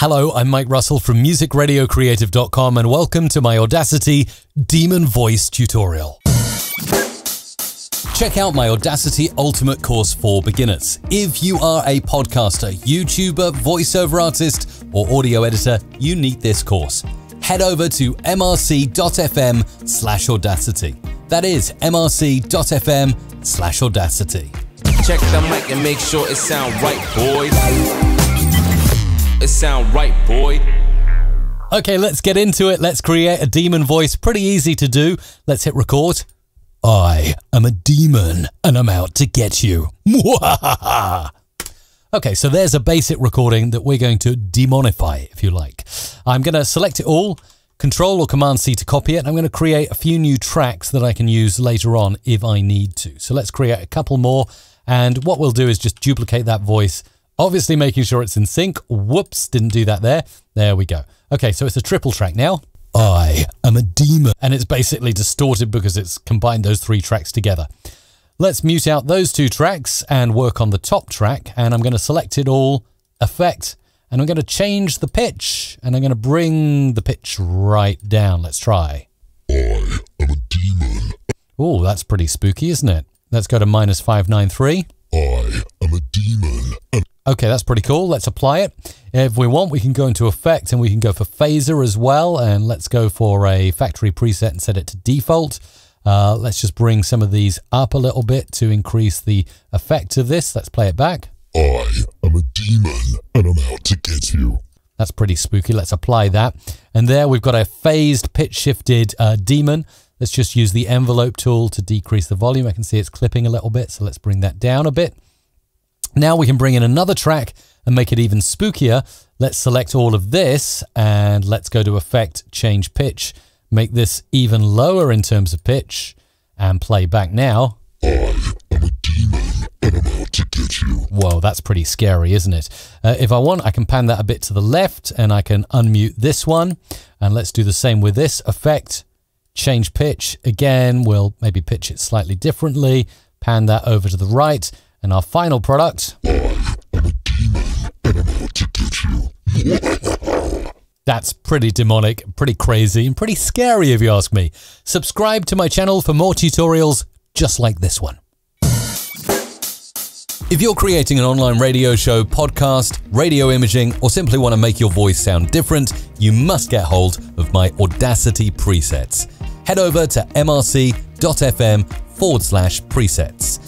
Hello, I'm Mike Russell from musicradiocreative.com and welcome to my Audacity Demon Voice tutorial. Check out my Audacity Ultimate course for beginners. If you are a podcaster, YouTuber, voiceover artist, or audio editor, you need this course. Head over to mrc.fm slash audacity. That is mrc.fm slash audacity. Check the mic and make sure it sound right, boys. It sound right, boy. Okay, let's get into it. Let's create a demon voice. Pretty easy to do. Let's hit record. I am a demon and I'm out to get you. okay, so there's a basic recording that we're going to demonify, if you like. I'm going to select it all, Control or Command C to copy it. I'm going to create a few new tracks that I can use later on if I need to. So let's create a couple more. And what we'll do is just duplicate that voice Obviously making sure it's in sync. Whoops, didn't do that there. There we go. Okay, so it's a triple track now. I am a demon. And it's basically distorted because it's combined those three tracks together. Let's mute out those two tracks and work on the top track. And I'm going to select it all, effect, and I'm going to change the pitch. And I'm going to bring the pitch right down. Let's try. I am a demon. Oh, that's pretty spooky, isn't it? Let's go to minus 593. I am a demon. Okay, that's pretty cool. Let's apply it. If we want, we can go into effect and we can go for phaser as well. And let's go for a factory preset and set it to default. Uh, let's just bring some of these up a little bit to increase the effect of this. Let's play it back. I am a demon and I'm out to get you. That's pretty spooky. Let's apply that. And there we've got a phased pitch shifted uh, demon. Let's just use the envelope tool to decrease the volume. I can see it's clipping a little bit. So let's bring that down a bit. Now we can bring in another track and make it even spookier. Let's select all of this and let's go to effect, change pitch, make this even lower in terms of pitch and play back now. Whoa, that's pretty scary, isn't it? Uh, if I want, I can pan that a bit to the left and I can unmute this one. And let's do the same with this effect, change pitch. Again, we'll maybe pitch it slightly differently, pan that over to the right and our final product. That's pretty demonic, pretty crazy, and pretty scary if you ask me. Subscribe to my channel for more tutorials just like this one. If you're creating an online radio show, podcast, radio imaging, or simply want to make your voice sound different, you must get hold of my Audacity presets. Head over to mrc.fm forward slash presets.